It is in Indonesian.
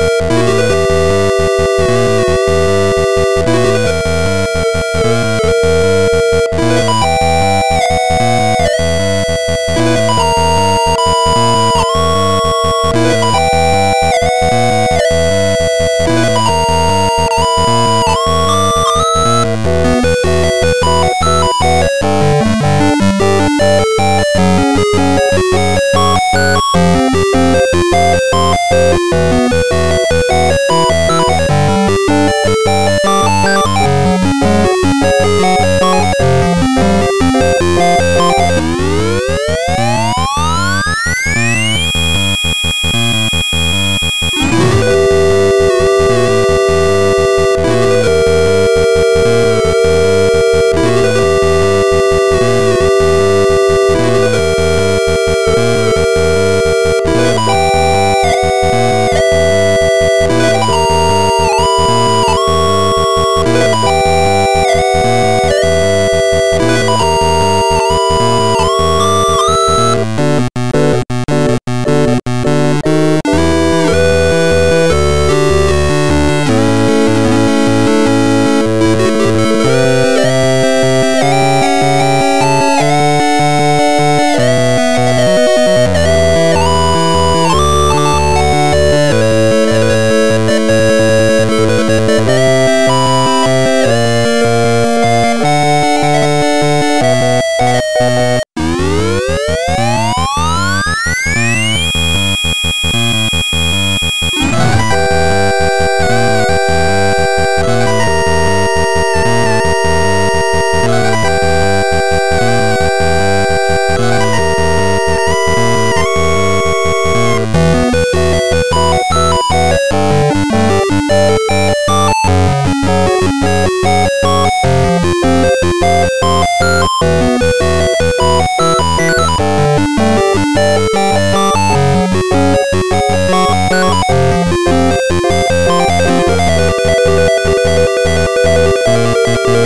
you Música Bye.